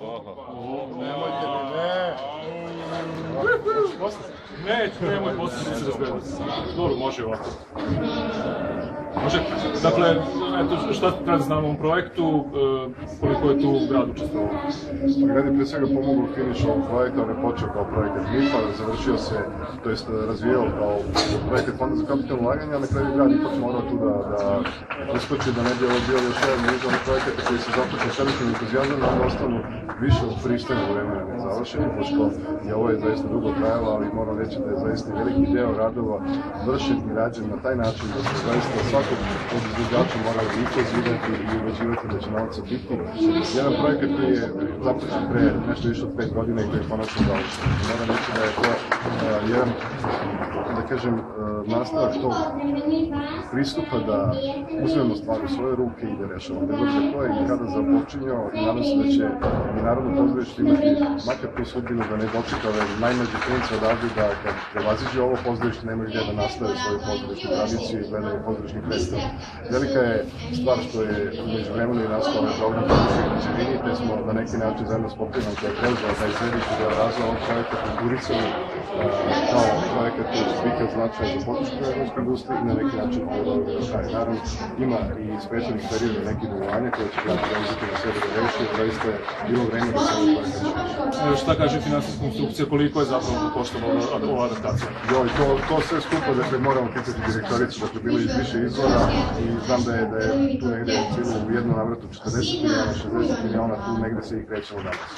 Nemojte mi, ne. Neću, nemoj razgledati. Dobro, može ovako. Može, dakle, eto, šta da znamo ovom projektu, e, koliko je tu grad učestvovao? Grad je prije svega pomogao u finišu ovog projekta, on je počeo kao projekat MIPA, završio se, to jest razvijao kao projekat Fonda za kapitalno ulaganje, a na kraju grad ipak morao tu da, da uskoči da ne bi ovo bio još jedan niz projekata koji se započeo s velikim entuzijazmom, da ostanu više od pristanja vremena nezavršeni, pošto je ovo je zaista dugo trajalo, ali moram reći da je zaista veliki deo radova vršen i rađen na taj način da se zaista svakog od izvođača morali i pozivati i uveđivati da će novca biti. Jedan projekat koji je započet pre nešto više od pet godina i koji je konačno završen. Moram reći da je to kažem, uh, nastavak tog pristupa da uzmemo stvari u svoje ruke i da rešavamo. Bez obzira ko je kada započinjao i nadam se da će i Narodno pozdravište imati makar tu sudbinu da ne dočeka ove najmlađe klince odavde da kad prevaziđe ovo pozdravište nemaju gdje da nastave svoju pozdravišnu tradiciju i gledaju pozdravišnih predstava. Velika je stvar što je među vremenu i nastao ovaj program podrške građevini, te smo na neki način zajedno s Pokrenom koja je preuzela taj središte da razvoja ovog projekta konkurisali kao projekat koji će biti od značaja za građevinskoj industriji i na neki način ovo kraja. Naravno, ima i specijalnih perioda nekih dugovanja koje će grad preuzeti na sebe da reši, zaista je bilo vreme da se ovo projekat. E, Šta kaže finansijska konstrukcija, koliko je zapravo koštala ova- adaptacija? Joj, to, to sve skupo, dakle, moramo pitati direktoricu, dakle, bilo je iz više izvora i znam da je, da je tu negde recimo u jednom navratu 40 miliona, 60 miliona, tu negde se i krećemo danas.